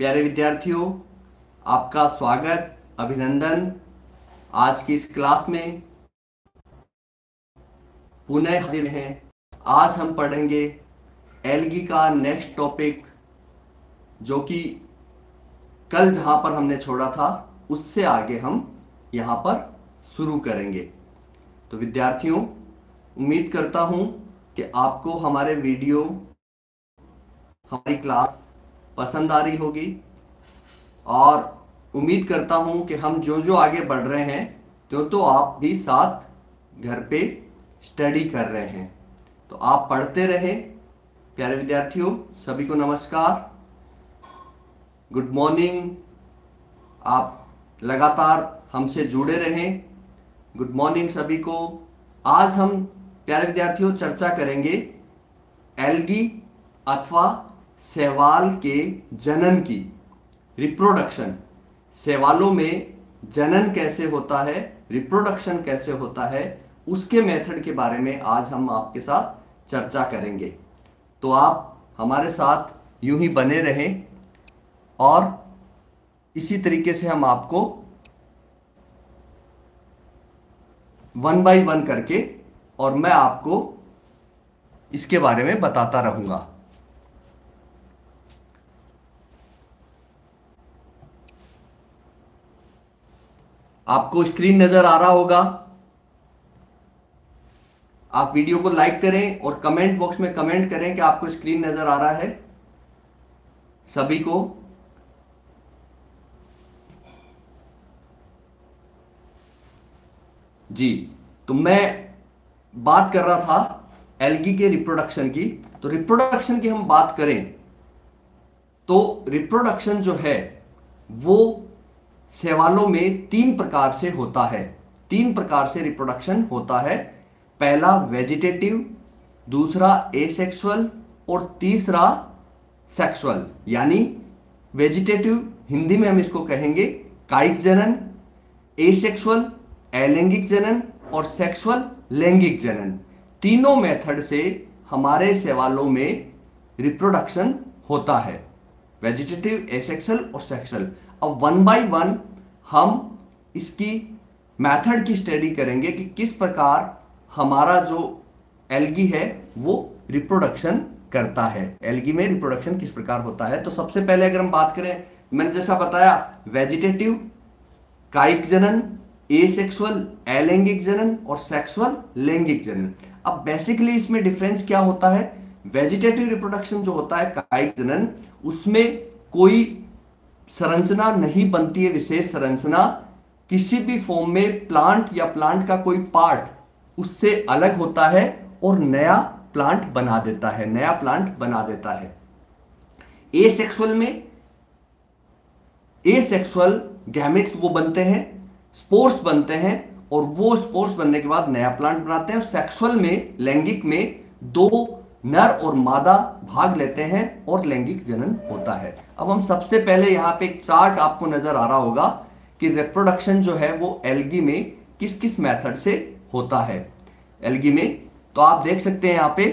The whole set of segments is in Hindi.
प्यारे विद्यार्थियों, आपका स्वागत, अभिनंदन आज की इस क्लास में। पुनः हाजिर हैं। आज हम पढ़ेंगे एलगी का नेक्स्ट टॉपिक, जो कि कल जहाँ पर हमने छोड़ा था, उससे आगे हम यहाँ पर शुरू करेंगे। तो विद्यार्थियों, उम्मीद करता हूँ कि आपको हमारे वीडियो, हमारी क्लास पसंद आ रही होगी। और उम्मीद करता हूँ कि हम जो जो आगे बढ़ रहे हैं तो तो आप भी साथ घर पे स्टडी कर रहे हैं। तो आप पढ़ते रहे। प्यारे विद्यार्थियों, सभी को नमस्कार। गुड मॉर्निंग आप लगातार हमसे जुड़े रहें। गुड मॉर्निंग सभी को। आज हम, प्यारे विद्यार्थियों, चर्चा करेंगे एल्गी अथवा सेवाल के जनन की रिप्रोडक्शन सेवालों में जनन कैसे होता है रिप्रोडक्शन कैसे होता है, उसके मेथड के बारे में आज हम आपके साथ चर्चा करेंगे। तो आप हमारे साथ यूँ ही बने रहें और इसी तरीके से हम आपको वन बाय वन करके और मैं आपको इसके बारे में बताता रहूँगा। आपको स्क्रीन नज़र आ रहा होगा। आप वीडियो को लाइक करें और कमेंट बॉक्स में कमेंट करें कि आपको स्क्रीन नज़र आ रहा है। सभी को। जी तो मैं बात कर रहा था एल्गी के रिप्रोडक्शन की। तो रिप्रोडक्शन की हम बात करें तो रिप्रोडक्शन जो है, वो सवालों में तीन प्रकार से होता है। तीन प्रकार से रिप्रोडक्शन होता है। पहला वेजिटेटिव दूसरा एसेक्सुअल और तीसरा सेक्सुअल यानी वेजिटेटिव हिंदी में हम इसको कहेंगे काइक जनन एसेक्सुअल अलैंगिक जनन और सेक्सुअल लैंगिक जनन। तीनों मेथड से हमारे सवालों में रिप्रोडक्शन होता है। वेजिटेटिव एसेक्सुअल और सेक्सुअल अब वन बाय वन हम इसकी मेथड की स्टडी करेंगे कि किस प्रकार हमारा जो एल्गी है, वो रिप्रोडक्शन करता है। एल्गी में रिप्रोडक्शन किस प्रकार होता है? तो सबसे पहले अगर हम बात करें, मैंने जैसा बताया वेजिटेटिव काइक जनन एसेक्सुअल अलैंगिक जनन और सेक्सुअल लैंगिक जनन। अब बेसिकली इसमें डिफरेंस क्या होता है? वेजिटेटिव रिप्रोडक्शन जो होता है, काइक जनन, उसमें कोई संरचना नहीं बनती है विशेष संरचना। किसी भी फॉर्म में प्लांट या प्लांट का कोई पार्ट उससे अलग होता है और नया प्लांट बना देता है, नया प्लांट बना देता है। ए सेक्सुअल में ए सेक्सुअल गैमेट्स वो बनते हैं स्पोर्ट्स बनते हैं और वो स्पोर्ट्स बनने के बाद नया प्लांट बनाते हैं। और सेक्सुअल में, लैंगिक में दो नर और मादा भाग लेते हैं और लैंगिक जनन होता है। अब हम सबसे पहले यहाँ पे एक चार्ट आपको नज़र आ रहा होगा कि रिप्रोडक्शन जो है वो एलगी में किस किस मेथड से होता है। एलगी में तो आप देख सकते हैं यहाँ पे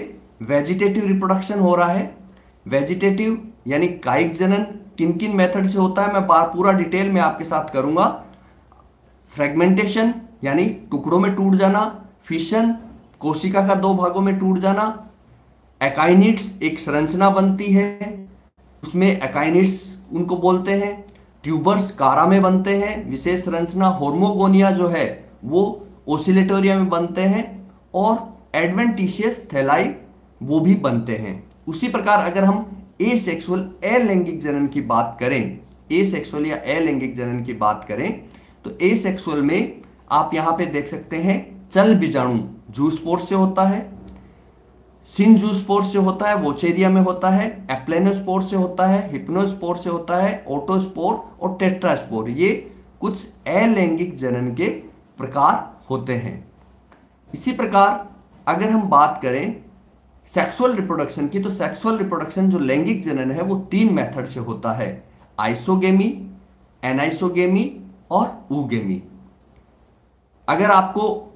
वेजिटेटिव रिप्रोडक्शन हो रहा है। वेजिटेटिव यानी काइक जनन किन किन मेथड से होता है मैं बार पूरा डिटेल में आपके साथ करूँगा। फ्रेगमेंटेशन यानी टुकड़ों में टूट जाना फिशन कोशिका का दो भागों में टूट जाना एकाइनिट्स एक संरचना बनती है, उसमें एकाइनिट्स उनको बोलते हैं, ट्यूबर्स कारा में बनते हैं, विशेष संरचना होर्मोगोनिया जो है, वो ओसिलेटोरिया में बनते हैं, और एडवेंटिशियस थैलाई वो भी बनते हैं। उसी प्रकार अगर हम ए सेक्सुअल अलैंगिक जनन की बात करें ए सेक्सुअल या अलैंगिक जनन की बात करें तो ए सेक्सुअल में आप यहाँ पे देख सकते हैं, चल बीजाणु जूस्पोर से होता है सिंजूस्पोर से होता है वोचेरिया में होता है एप्लेनोस्पोर से होता है हिप्नोस्पोर से होता है ओटोस्पोर और टेट्रास्पोर ये कुछ अलैंगिक जनन के प्रकार होते हैं। इसी प्रकार, अगर हम बात करें सेक्सुअल रिप्रोडक्शन की तो सेक्सुअल रिप्रोडक्शन जो लैंगिक जनन है, वो तीन मेथड से होता है। आइसोगेमी एनाइसोगेमी और ऊगेमी अगर आपको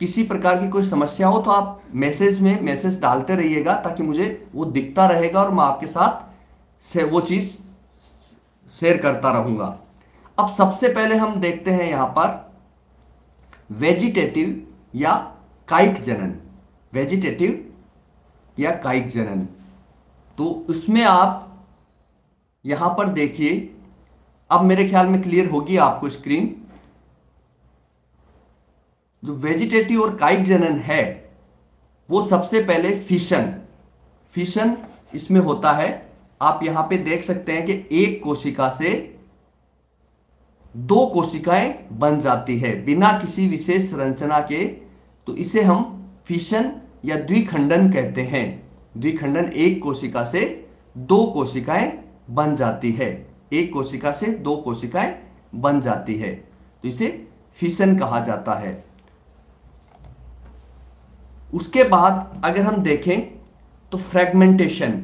किसी प्रकार की कोई समस्या हो तो आप मैसेज में मैसेज डालते रहिएगा ताकि मुझे वो दिखता रहेगा और मैं आपके साथ से वो चीज़ शेयर करता रहूँगा। अब सबसे पहले हम देखते हैं यहाँ पर वेजिटेटिव या काइक जनन। वेजिटेटिव या काइक जनन। तो उसमें आप यहाँ पर देखिए। अब मेरे ख्याल में क्लियर होगी आपको स्क्रीन। जो वेजिटेटिव और काइक जनन है, वो सबसे पहले फिशन फिशन इसमें होता है, आप यहाँ पे देख सकते हैं कि एक कोशिका से दो कोशिकाएँ बन जाती है बिना किसी विशेष संरचना के। तो इसे हम फिशन या द्विखंडन कहते हैं। द्विखंडन एक कोशिका से दो कोशिकाएँ बन जाती है। एक कोशिका से दो कोशिकाएँ बन जाती है। तो इसे फिशन कहा जाता है। उसके बाद अगर हम देखें तो फ्रेगमेंटेशन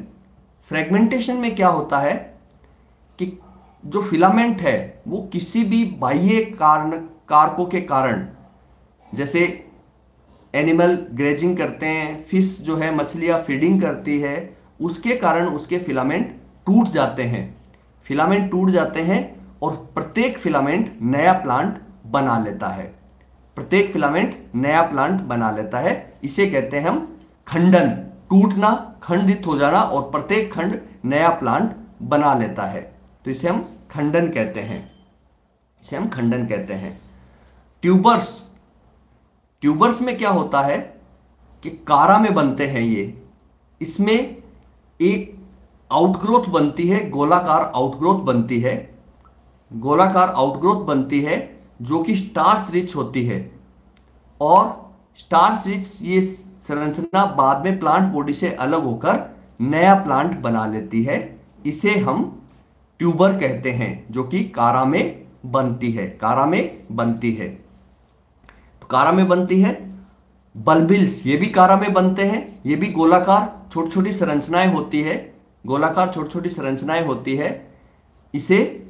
फ्रेगमेंटेशन में क्या होता है कि जो फिलामेंट है, वो किसी भी बाह्य कारण, कारकों के कारण, जैसे एनिमल ग्रेजिंग करते हैं फ़िश जो है मछलियाँ फीडिंग करती है, उसके कारण उसके फिलामेंट टूट जाते हैं। फिलामेंट टूट जाते हैं और प्रत्येक फिलामेंट नया प्लांट बना लेता है। प्रत्येक फिलामेंट नया प्लांट बना लेता है। इसे कहते हैं हम खंडन। टूटना, खंडित हो जाना और प्रत्येक खंड नया प्लांट बना लेता है। तो इसे हम खंडन कहते हैं। इसे हम खंडन कहते हैं। ट्यूबर्स ट्यूबर्स में क्या होता है कि कारा में बनते हैं ये। इसमें एक आउटग्रोथ बनती है, गोलाकार आउटग्रोथ बनती है। गोलाकार आउटग्रोथ बनती है जो कि स्टार्च रिच होती है। और स्टार्च रिच ये संरचना बाद में प्लांट बॉडी से अलग होकर नया प्लांट बना लेती है। इसे हम ट्यूबर कहते हैं, जो कि कारा में बनती है। कारा में बनती है। तो कारा में बनती है। बल्बिल्स, ये भी कारा में बनते हैं। ये भी गोलाकार छोटी छोटी संरचनाएँ होती है। गोलाकार छोटी छोटी संरचनाएँ होती है। इसे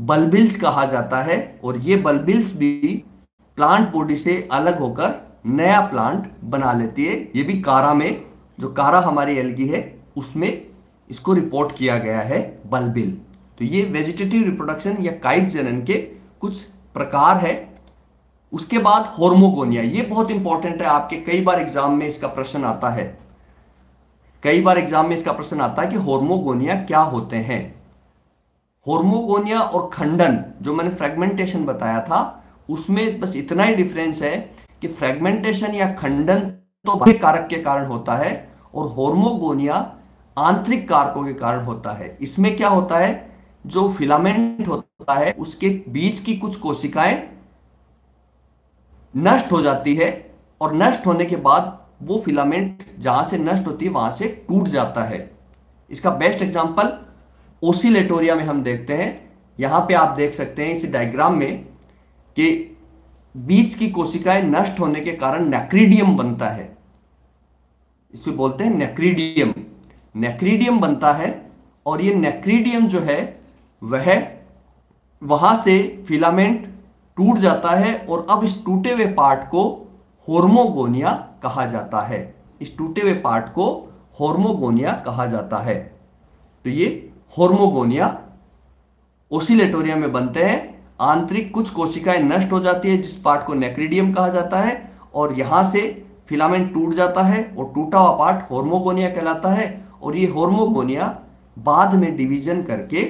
बल्बिल्स कहा जाता है और ये बल्बिल्स भी प्लांट बॉडी से अलग होकर नया प्लांट बना लेती है। ये भी कारा में, जो कारा हमारी एलगी है, उसमें इसको रिपोर्ट किया गया है बल्बिल। तो ये वेजिटेटिव रिप्रोडक्शन या काइट जनन के कुछ प्रकार है। उसके बाद होर्मोगोनिया, ये बहुत इंपॉर्टेंट है। आपके कई बार एग्ज़ाम में इसका प्रश्न आता है। कई बार एग्ज़ाम में इसका प्रश्न आता है कि होर्मोगोनिया क्या होते हैं। होर्मोगोनिया और खंडन, जो मैंने फ्रेगमेंटेशन बताया था, उसमें बस इतना ही डिफरेंस है कि फ्रेगमेंटेशन या खंडन तो बाह्य कारक के कारण होता है और होर्मोगोनिया आंतरिक कारकों के कारण होता है। इसमें क्या होता है? जो फिलामेंट होता है, उसके बीच की कुछ कोशिकाएँ नष्ट हो जाती है और नष्ट होने के बाद वो फिलामेंट जहाँ से नष्ट होती है, वहाँ से टूट जाता है। इसका बेस्ट एग्जांपल ओसिलेटोरिया में हम देखते हैं। यहाँ पे आप देख सकते हैं इस डायग्राम में कि बीच की कोशिकाएँ नष्ट होने के कारण नेक्रीडियम बनता है। इसको बोलते हैं नेक्रीडियम नेक्रीडियम बनता है और ये नेक्रीडियम जो है, वह वहाँ से फिलामेंट टूट जाता है और अब इस टूटे हुए पार्ट को होर्मोगोनिया कहा जाता है। इस टूटे हुए पार्ट को होर्मोगोनिया कहा जाता है। तो ये होर्मोगोनिया ओसिलेटोरिया में बनते हैं। आंतरिक कुछ कोशिकाएँ नष्ट हो जाती है, जिस पार्ट को नेक्रीडियम कहा जाता है, और यहाँ से फिलामेंट टूट जाता है और टूटा हुआ पार्ट होर्मोगोनिया कहलाता है, और ये होर्मोगोनिया बाद में डिवीज़न करके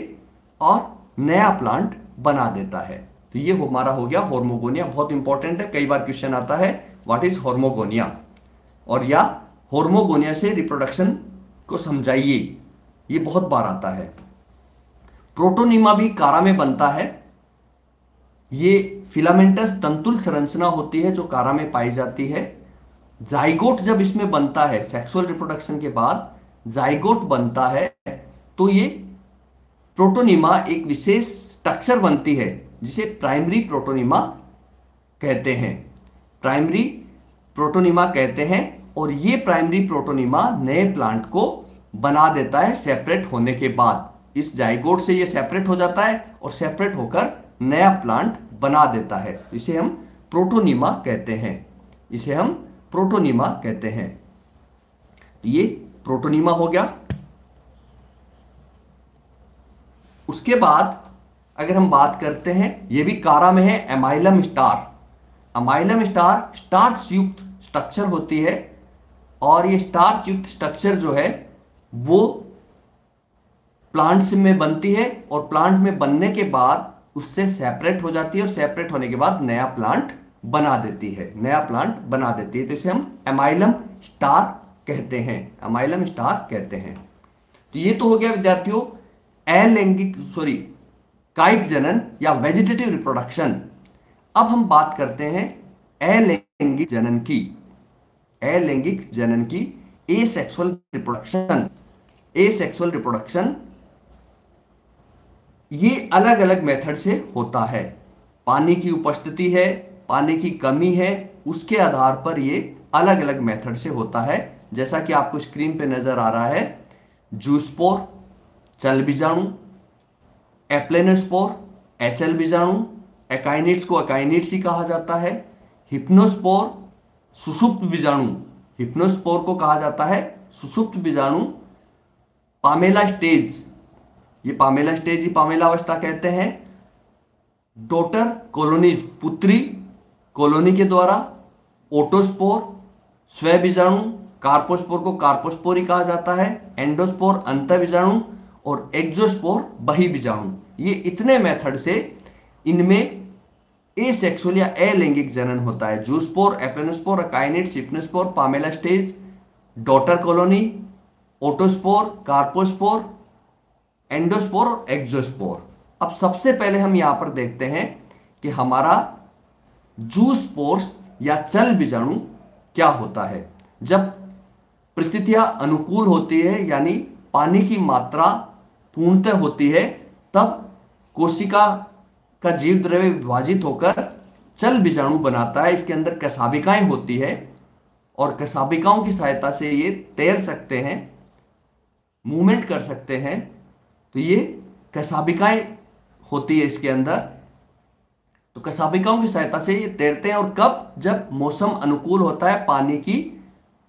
और नया प्लांट बना देता है। तो ये हमारा हो गया होर्मोगोनिया। बहुत इंपॉर्टेंट है, कई बार क्वेश्चन आता है व्हाट इज़ होर्मोगोनिया? और या होर्मोगोनिया से रिप्रोडक्शन को समझाइए। ये बहुत बार आता है। प्रोटोनिमा भी कारा में बनता है। ये फिलामेंटस तंतुल संरचना होती है जो कारा में पाई जाती है। जाइगोट जब इसमें बनता है सेक्सुअल रिप्रोडक्शन के बाद जाइगोट बनता है तो ये प्रोटोनिमा एक विशेष स्ट्रक्चर बनती है, जिसे प्राइमरी प्रोटोनिमा कहते हैं। प्राइमरी प्रोटोनिमा कहते हैं और ये प्राइमरी प्रोटोनिमा नए प्लांट को बना देता है सेपरेट होने के बाद। इस जाइगोट से ये सेपरेट हो जाता है और सेपरेट होकर नया प्लांट बना देता है। इसे हम प्रोटोनिमा कहते हैं। इसे हम प्रोटोनिमा कहते हैं। ये प्रोटोनिमा हो गया। उसके बाद अगर हम बात करते हैं, ये भी कारा में है amylum star amylum star starch युक्त स्ट्रक्चर होती है और ये स्टार्च युक्त स्ट्रक्चर जो है वो प्लांट्स में बनती है और प्लांट में बनने के बाद उससे सेपरेट हो जाती है और सेपरेट होने के बाद नया प्लांट बना देती है। नया प्लांट बना देती है। तो इसे हम एमाइलम स्टार कहते हैं। एमाइलम स्टार कहते हैं। तो ये तो हो गया विद्यार्थियों, अलैंगिक सॉरी कायिक जनन या वेजिटेटिव रिप्रोडक्शन अब हम बात करते हैं अलैंगिक जनन की। अलैंगिक जनन की asexual reproduction asexual reproduction ये अलग अलग मेथड से होता है। पानी की उपस्थिति है, पानी की कमी है, उसके आधार पर ये अलग अलग मेथड से होता है। जैसा कि आपको स्क्रीन पे नज़र आ रहा है जूस्पोर चल बीजाणु एप्लेनोस्पोर एचएल बीजाणु एकाइनिट्स को अकाइनिट्स ही कहा जाता है। हिप्नोस्पोर सुसुप्त बीजाणु हिप्नोस्पोर को कहा जाता है, सुसुप्त बीजाणु पामेला स्टेज ये पामेला स्टेज ही पामेला अवस्था कहते हैं। डोटर कॉलोनीज पुत्री कॉलोनी के द्वारा ओटोस्पोर स्व बीजाणु कार्पोस्पोर को कार्पोस्पोर ही कहा जाता है। एंडोस्पोर अंत बीजाणु और एक्जोस्पोर बही बीजाणु ये इतने मेथड से इनमें ए सेक्सुअल या अलैंगिक जनन होता है। Zoospore aplanospore akinete hypnospore palmella stage daughter colony autospore, carpospore, endospore और एक्जोस्पोर अब सबसे पहले हम यहाँ पर देखते हैं कि हमारा जूस्पोर्स या चल बीजाणु क्या होता है। जब परिस्थितियाँ अनुकूल होती है, यानी पानी की मात्रा पूर्णतः होती है, तब कोशिका का जीव द्रव्य विभाजित होकर चल बीजाणु बनाता है। इसके अंदर कसाबिकाएँ होती है और कसाबिकाओं की सहायता से ये तैर सकते हैं। मूवमेंट कर सकते हैं तो ये कसाबिकाएँ होती है इसके अंदर। तो कसाबिकाओं की सहायता से ये तैरते हैं, और कब? जब मौसम अनुकूल होता है, पानी की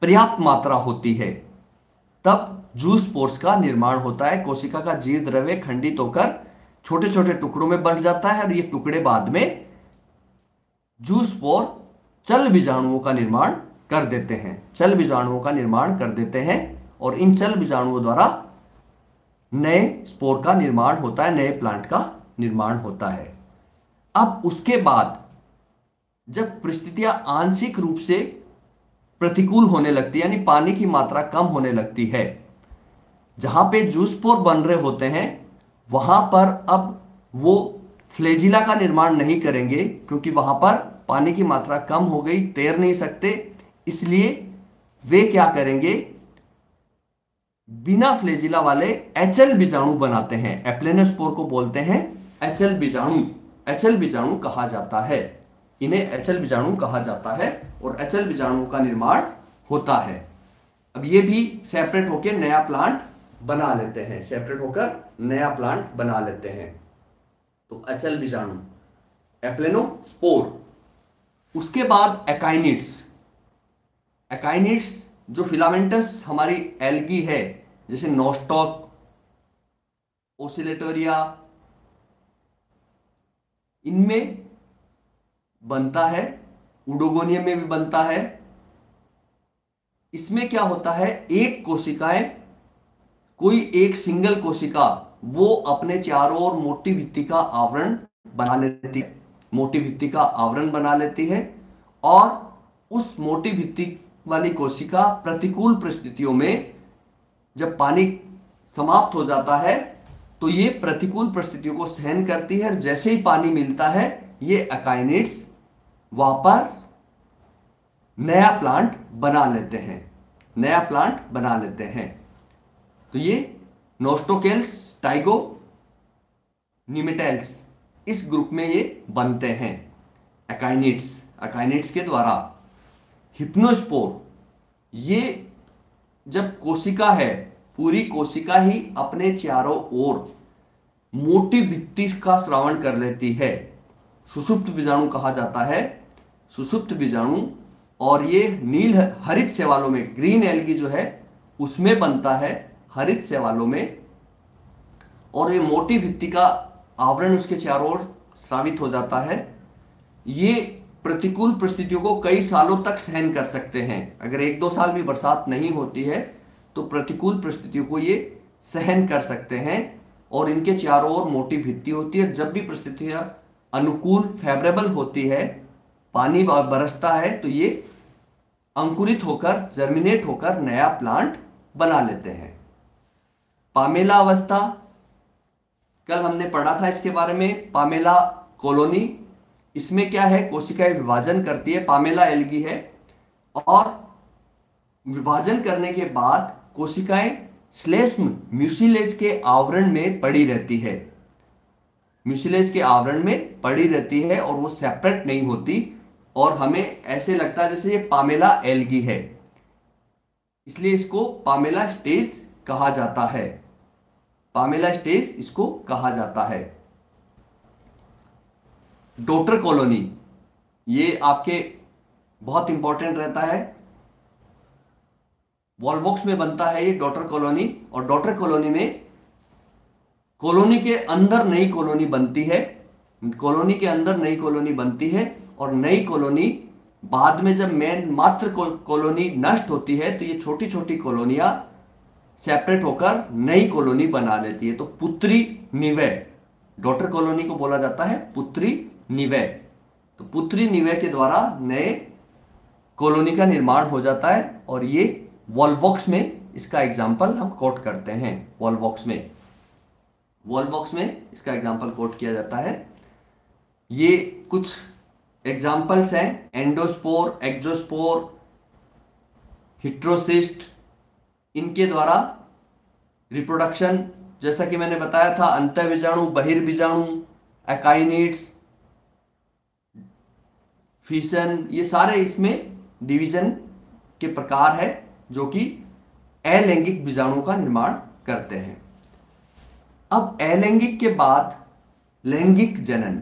पर्याप्त मात्रा होती है, तब जूस पोर्स का निर्माण होता है। कोशिका का जीव द्रव्य खंडित होकर छोटे छोटे टुकड़ों में बंट जाता है, और ये टुकड़े बाद में जूस पोर चल बीजाणुओं का निर्माण कर देते हैं, चल बीजाणुओं का निर्माण कर देते हैं। और इन चल बीजाणुओं द्वारा नए स्पोर का निर्माण होता है, नए प्लांट का निर्माण होता है। अब उसके बाद जब परिस्थितियाँ आंशिक रूप से प्रतिकूल होने लगती है, यानी पानी की मात्रा कम होने लगती है, जहाँ पे जूसपोर बन रहे होते हैं, वहाँ पर अब वो फ्लेजिला का निर्माण नहीं करेंगे, क्योंकि वहाँ पर पानी की मात्रा कम हो गई, तैर नहीं सकते, इसलिए वे क्या करेंगे बिना फ्लेजिला वाले एचएल बीजाणु बनाते हैं। एप्लेनोस्पोर को बोलते हैं एचएल बीजाणु। एचएल बीजाणु कहा जाता है। इन्हें एचएल बीजाणु कहा जाता है और एचएल बीजाणु का निर्माण होता है। अब ये भी सेपरेट होकर नया प्लांट बना लेते हैं। सेपरेट होकर नया प्लांट बना लेते हैं। तो अचल बीजाणु, एप्लेनोस्पोर। उसके बाद एकाइनिट्स एकाइनिट्स जो फिलामेंटस हमारी एल्गी है जैसे नोस्टॉक, ओसिलेटोरिया, इनमें बनता है उडोगोनियम में भी बनता है। इसमें क्या होता है? एक कोशिकाएँ, कोई एक सिंगल कोशिका, वो अपने चारों ओर मोटी भित्ति का आवरण बना लेती है। मोटी भित्ति का आवरण बना लेती है और उस मोटी भित्ति वाली कोशिका प्रतिकूल परिस्थितियों में जब पानी समाप्त हो जाता है तो ये प्रतिकूल परिस्थितियों को सहन करती है और जैसे ही पानी मिलता है, ये अकाइनेट्स वहाँ पर नया प्लांट बना लेते हैं। नया प्लांट बना लेते हैं। तो ये नोस्टोकेल्स टाइगो निमेटेल्स इस ग्रुप में ये बनते हैं। अकाइनिट्स अकाइनिट्स के द्वारा। हिप्नोस्पोर ये जब कोशिका है, पूरी कोशिका ही अपने चारों ओर मोटी भित्ति का श्रावण कर लेती है। सुसुप्त बीजाणु कहा जाता है। सुसुप्त बीजाणु और ये नील हरित सेवालों में, ग्रीन एल्गी जो है, उसमें बनता है हरित सेवालों में। और ये मोटी भित्ति का आवरण उसके चारों ओर श्रावित हो जाता है। ये प्रतिकूल परिस्थितियों को कई सालों तक सहन कर सकते हैं। अगर एक दो साल भी बरसात नहीं होती है तो प्रतिकूल परिस्थितियों को ये सहन कर सकते हैं और इनके चारों ओर मोटी भित्ति होती है। जब भी परिस्थितियाँ अनुकूल फेवरेबल होती है, पानी बरसता है तो ये अंकुरित होकर जर्मिनेट होकर नया प्लांट बना लेते हैं। पामेला अवस्था, कल हमने पढ़ा था इसके बारे में, पामेला कॉलोनी इसमें क्या है? कोशिकाएँ विभाजन करती है, पामेला एल्गी है। और विभाजन करने के बाद कोशिकाएँ श्लेष्म म्यूसिलेज के आवरण में पड़ी रहती है। म्यूसिलेज के आवरण में पड़ी रहती है और वो सेपरेट नहीं होती और हमें ऐसे लगता है जैसे ये पामेला एल्गी है। इसलिए इसको पामेला स्टेज कहा जाता है। पामेला स्टेज इसको कहा जाता है। डोटर कॉलोनी, ये आपके बहुत इंपॉर्टेंट रहता है। वॉलवॉक्स में बनता है ये डॉटर कॉलोनी और डॉटर कॉलोनी में कॉलोनी के अंदर नई कॉलोनी बनती है। कॉलोनी के अंदर नई कॉलोनी बनती है और नई कॉलोनी बाद में जब मेन मात्र कॉलोनी नष्ट होती है तो ये छोटी छोटी कॉलोनियाँ सेपरेट होकर नई कॉलोनी बना लेती है। तो पुत्री निवय डॉटर कॉलोनी को बोला जाता है पुत्री निवय तो पुत्री निवय के द्वारा नए कॉलोनी का निर्माण हो जाता है और ये वॉलवॉक्स में इसका एग्ज़ाम्पल हम कोट करते हैं वॉलवॉक्स में। वॉलवॉक्स में इसका एग्ज़ाम्पल कोट किया जाता है। ये कुछ एग्जाम्पल्स हैं एंडोस्पोर एक्जोस्पोर हिट्रोसिस्ट इनके द्वारा रिप्रोडक्शन जैसा कि मैंने बताया था अंत बीजाणु बहिर्बीजाणु एकाइनिट्स फिशन ये सारे इसमें डिवीज़न के प्रकार है, जो कि अलैंगिक बीजाणु का निर्माण करते हैं। अब अलैंगिक के बाद लैंगिक जनन।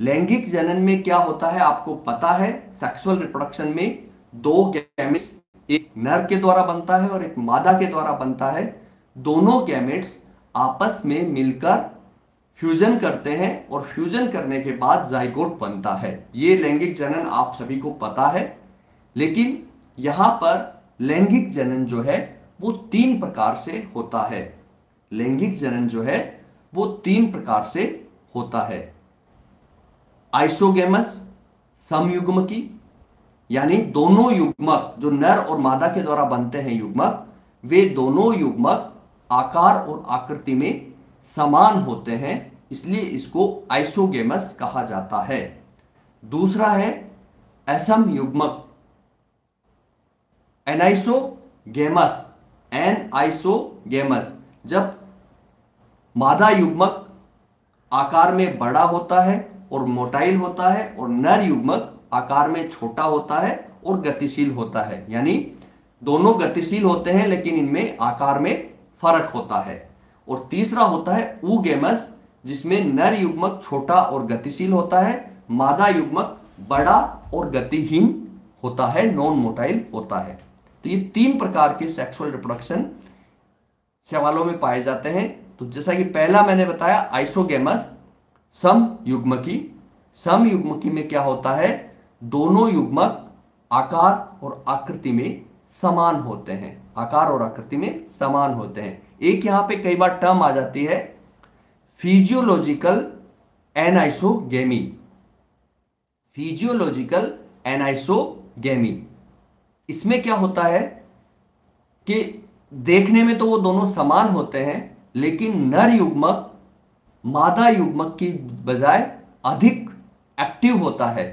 लैंगिक जनन में क्या होता है, आपको पता है सेक्सुअल रिप्रोडक्शन में दो गैमेट्स एक नर के द्वारा बनता है और एक मादा के द्वारा बनता है। दोनों गैमेट्स आपस में मिलकर फ्यूजन करते हैं और फ्यूजन करने के बाद जाइगोट बनता है। ये लैंगिक जनन आप सभी को पता है। लेकिन यहाँ पर लैंगिक जनन जो है, वो तीन प्रकार से होता है। लैंगिक जनन जो है, वो तीन प्रकार से होता है। आइसोगेमस समयुग्म की यानी दोनों युग्मक, जो नर और मादा के द्वारा बनते हैं युग्मक, वे दोनों युग्मक आकार और आकृति में समान होते हैं, इसलिए इसको आइसोगेमस कहा जाता है। दूसरा है असम युग्मक। एनाइसोगेमस एन आइसोगेमस जब मादा युग्मक आकार में बड़ा होता है और मोटाइल होता है और नर युग्मक आकार में छोटा होता है और गतिशील होता है, यानी दोनों गतिशील होते हैं लेकिन इनमें आकार में फ़र्क होता है। और तीसरा होता है उगेमस, जिसमें नर युग्मक छोटा और गतिशील होता है, मादा युग्मक बड़ा और गतिहीन होता है नॉन मोटाइल होता है। तो ये तीन प्रकार के सेक्सुअल रिप्रोडक्शन सवालों में पाए जाते हैं। तो जैसा कि पहला मैंने बताया आइसोगेमस सम युग्मकी। सम युग्मकी में क्या होता है? दोनों युग्मक आकार और आकृति में समान होते हैं। आकार और आकृति में समान होते हैं। एक यहाँ पे कई बार टर्म आ जाती है फिजियोलॉजिकल एनाइसोगेमी फिजियोलॉजिकल एनाइसोगेमी इसमें क्या होता है कि देखने में तो वो दोनों समान होते हैं, लेकिन नर युग्मक मादा युग्मक की बजाय अधिक एक्टिव होता है।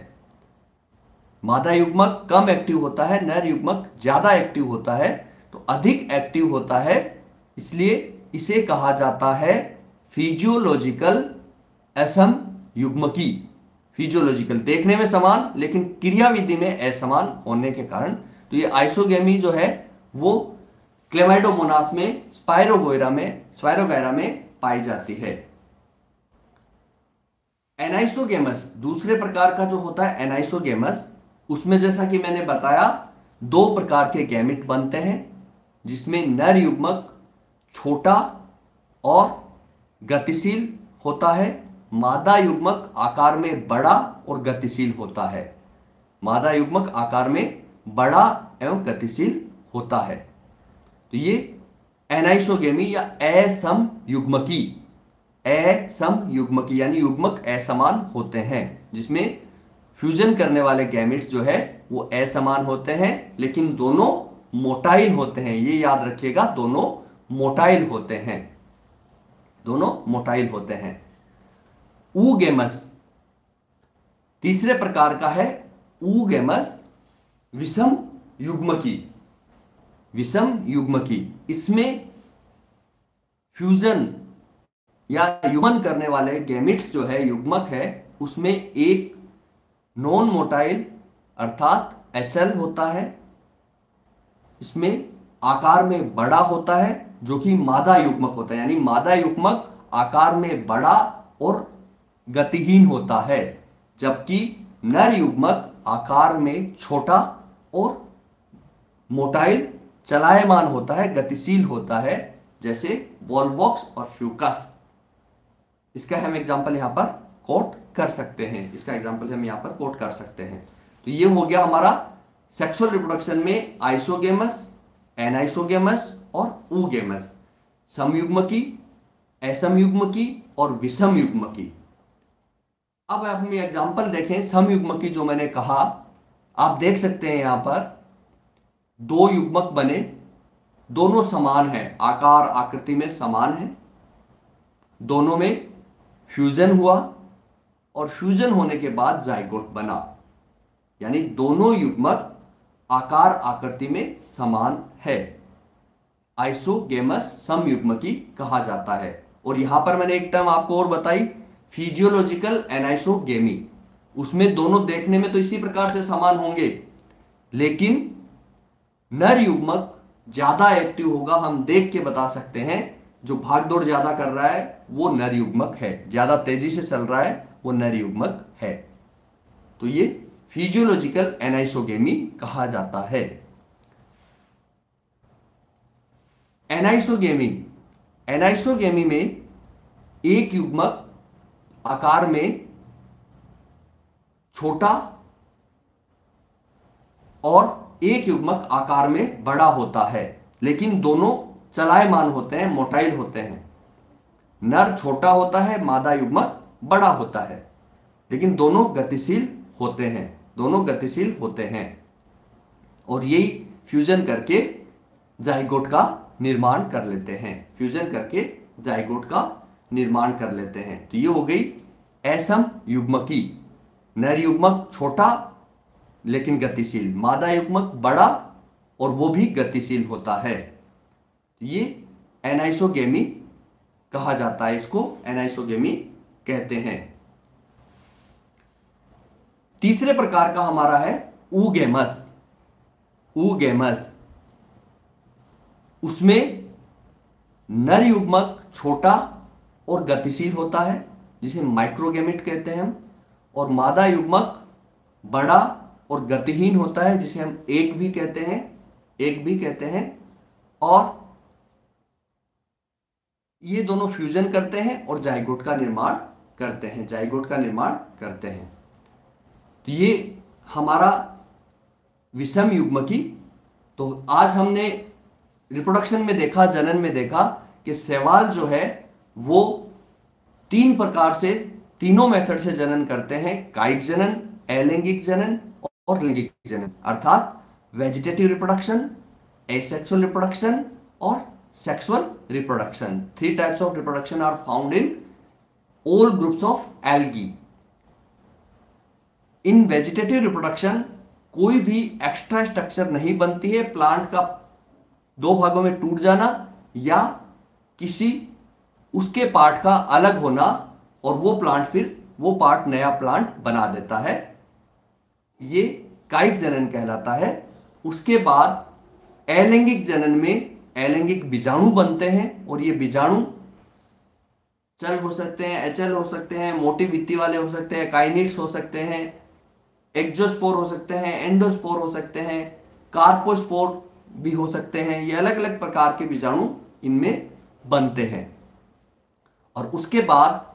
मादा युग्मक कम एक्टिव होता है नर युग्मक ज़्यादा एक्टिव होता है तो अधिक एक्टिव होता है इसलिए इसे कहा जाता है फिजियोलॉजिकल असम युग्मकी। फिजियोलॉजिकल देखने में समान, लेकिन क्रियाविधि में असमान होने के कारण तो ये आइसोगेमी जो है, वो क्लेमाइडोमोनास में स्पायरोगोयरा में स्पायरोगैरा में पाई जाती है। एनाइसोगेमस, दूसरे प्रकार का जो होता है एनाइसोगेमस, उसमें जैसा कि मैंने बताया, दो प्रकार के गैमिट बनते हैं, जिसमें नर युग्मक छोटा और गतिशील होता है। मादा युग्मक आकार में बड़ा और गतिशील होता है। मादा युग्मक आकार में बड़ा एवं गतिशील होता है। तो ये एनाइसोगेमी या असम युग्मकी असम युग्मकी यानी युग्मक असमान होते हैं, जिसमें फ्यूजन करने वाले गैमिट्स जो है, वो असमान होते हैं, लेकिन दोनों मोटाइल होते हैं। ये याद रखिएगा, दोनों मोटाइल होते हैं। दोनों मोटाइल होते हैं। ऊगेमस तीसरे प्रकार का है ऊगेमस विषम युग्मकी। विषम युग्मकी। इसमें फ्यूजन या युग्मन करने वाले गैमिट्स जो है, युग्मक है, उसमें एक नॉन मोटाइल अर्थात एचएल होता है। इसमें आकार में बड़ा होता है। जो कि मादा युग्मक होता है, यानी मादा युग्मक आकार में बड़ा और गतिहीन होता है, जबकि नर युग्मक आकार में छोटा और मोटाइल चलायमान होता है, गतिशील होता है, जैसे वॉलवॉक्स और फ्यूकस। इसका हम एग्ज़ाम्पल यहाँ पर कोट कर सकते हैं। इसका एग्ज़ाम्पल हम यहाँ पर कोट कर सकते हैं। तो ये हो गया हमारा सेक्सुअल रिप्रोडक्शन में आइसोगेमस एनाइसोगेमस और ऊगेमस समयुग्म की असमयुग्म की और विषम युग्म की अब हम एग्जांपल देखें समयुग्म की जो मैंने कहा, आप देख सकते हैं यहाँ पर, दो युग्मक बने, दोनों समान है, आकार आकृति में समान है, दोनों में फ्यूजन हुआ और फ्यूजन होने के बाद जाइगोट बना। यानी दोनों युग्मक आकार आकृति में समान है। आइसोगेमस समयुग्मकी कहा जाता है। और यहाँ पर मैंने एक टर्म आपको और बताई फिजियोलॉजिकल एनाइसोगेमी उसमें दोनों देखने में तो इसी प्रकार से समान होंगे। लेकिन नर युग्मक ज़्यादा एक्टिव होगा, हम देख के बता सकते हैं, जो भाग दौड़ ज़्यादा कर रहा है, वो नर युग्मक है। ज़्यादा तेज़ी से चल रहा है, वो नर युग्मक है। तो ये फिजियोलॉजिकल एनाइसोगेमी कहा जाता है। एनाइसोगेमी एनाइसोगेमी में एक युग्मक आकार में छोटा और एक युग्मक आकार में बड़ा होता है। लेकिन दोनों चलायमान होते हैं मोटाइल होते हैं। नर छोटा होता है, मादा युग्मक बड़ा होता है। लेकिन दोनों गतिशील होते हैं, दोनों गतिशील होते हैं। और यही फ्यूजन करके जाइगोट का निर्माण कर लेते हैं। फ्यूजन करके जाइगोट का निर्माण कर लेते हैं। तो ये हो गई एसम युग्मकी। नर युग्मक छोटा, लेकिन गतिशील। मादा युग्मक बड़ा और वो भी गतिशील होता है। ये एनाइसोगेमी कहा जाता है इसको। एनाइसोगेमी कहते हैं। तीसरे प्रकार का हमारा है ऊगेमस। ऊगेमस। उसमें नर युग्मक छोटा और गतिशील होता है, जिसे माइक्रोगेमिट कहते हैं हम, और मादा युग्मक बड़ा और गतिहीन होता है, जिसे हम एक भी कहते हैं, एक भी कहते हैं, और ये दोनों फ्यूजन करते हैं और जायगोट का निर्माण करते हैं जाइगोट का निर्माण करते हैं। तो ये हमारा विषम युग्म की तो आज हमने रिप्रोडक्शन में देखा, जनन में देखा कि सवाल जो है, वो तीन प्रकार से, तीनों मेथड से जनन करते हैं, काइक जनन, अलैंगिक जनन और लैंगिक जनन। अर्थात वेजिटेटिव रिप्रोडक्शन एसेक्सुअल रिप्रोडक्शन और sexual reproduction three types of reproduction are found in all groups of algae in vegetative reproduction कोई भी एक्स्ट्रा स्ट्रक्चर नहीं बनती है प्लांट का दो भागों में टूट जाना या किसी उसके पार्ट का अलग होना और वो प्लांट फिर वो पार्ट नया प्लांट बना देता है। ये काइक जनन कहलाता है। उसके बाद अलैंगिक जनन में अलैंगिक बीजाणु बनते हैं और ये बीजाणु चल हो सकते हैं एचएल हो सकते हैं, मोटी भित्ति वाले हो सकते हैं काइनिट्स हो सकते हैं एक्जोस्पोर हो सकते हैं एंडोस्पोर हो सकते हैं कार्पोस्पोर भी हो सकते हैं, ये अलग अलग प्रकार के बीजाणु इनमें बनते हैं। और उसके बाद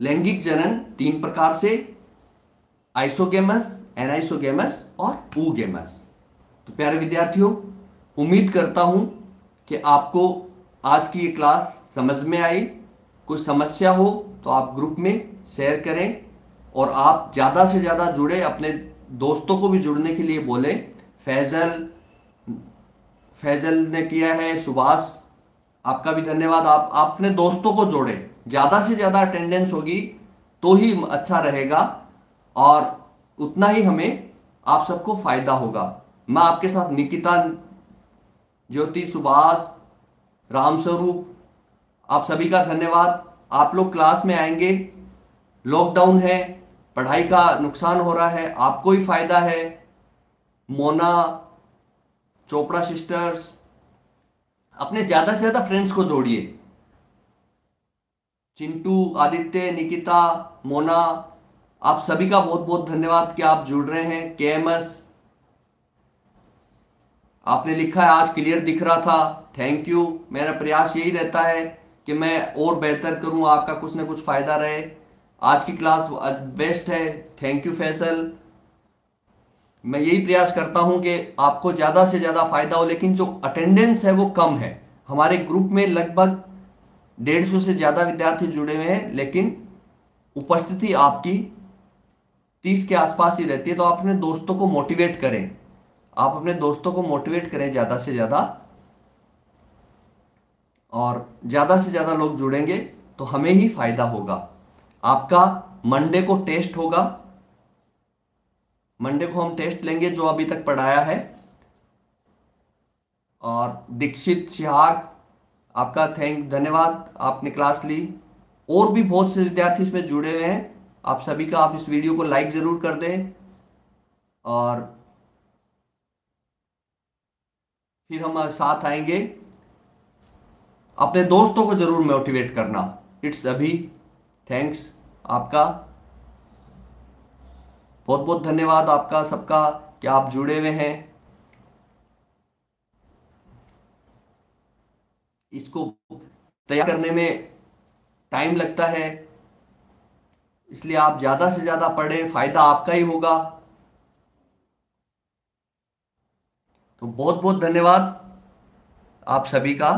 लैंगिक जनन तीन प्रकार से, आइसोगेमस, एनाइसोगेमस और ऊगेमस। तो प्यारे विद्यार्थियों, उम्मीद करता हूँ कि आपको आज की ये क्लास समझ में आई। कोई समस्या हो तो आप ग्रुप में शेयर करें और आप ज़्यादा से ज़्यादा जुड़े, अपने दोस्तों को भी जुड़ने के लिए बोले। फैजल फैजल ने किया है, सुभाष, आपका भी धन्यवाद। आप अपने दोस्तों को जोड़े। ज़्यादा से ज़्यादा अटेंडेंस होगी तो ही अच्छा रहेगा और उतना ही हमें आप सबको फ़ायदा होगा। मैं आपके साथ निकिता, ज्योति, सुभाष रामस्वरूप आप सभी का धन्यवाद। आप लोग क्लास में आएँगे। लॉकडाउन है, पढ़ाई का नुकसान हो रहा है, आपको ही फ़ायदा है। मोना चोपड़ा सिस्टर्स अपने ज़्यादा से ज़्यादा फ्रेंड्स को जोड़िए। चिंटू, आदित्य, निकिता, मोना, आप सभी का बहुत बहुत धन्यवाद कि आप जुड़ रहे हैं। के आपने लिखा है, आज क्लियर दिख रहा था। थैंक यू मेरा प्रयास यही रहता है कि मैं और बेहतर करूँ, आपका कुछ ना कुछ फ़ायदा रहे। आज की क्लास बेस्ट है। थैंक यू फैसल मैं यही प्रयास करता हूँ कि आपको ज़्यादा से ज़्यादा फ़ायदा हो, लेकिन जो अटेंडेंस है वो कम है। हमारे ग्रुप में लगभग डेढ़ सौ से ज़्यादा विद्यार्थी जुड़े हुए हैं, लेकिन उपस्थिति आपकी तीस के आसपास ही रहती है तो आप अपने दोस्तों को मोटिवेट करें। आप अपने दोस्तों को मोटिवेट करें ज़्यादा से ज़्यादा। और ज़्यादा से ज़्यादा लोग जुड़ेंगे तो हमें ही फ़ायदा होगा। आपका मंडे को टेस्ट होगा। मंडे को हम टेस्ट लेंगे जो अभी तक पढ़ाया है। और दीक्षित सिहाग, आपका थैंक, धन्यवाद, आपने क्लास ली। और भी बहुत से विद्यार्थी इसमें जुड़े हुए हैं। आप सभी का आप इस वीडियो को लाइक ज़रूर कर दें। और फिर हम साथ आएँगे। अपने दोस्तों को ज़रूर मोटिवेट करना। इट्स अभी। थैंक्स आपका। बहुत बहुत धन्यवाद आपका, सबका, कि आप जुड़े हुए हैं। इसको तैयार करने में टाइम लगता है, इसलिए आप ज़्यादा से ज़्यादा पढ़ें, फ़ायदा आपका ही होगा। तो बहुत बहुत धन्यवाद आप सभी का।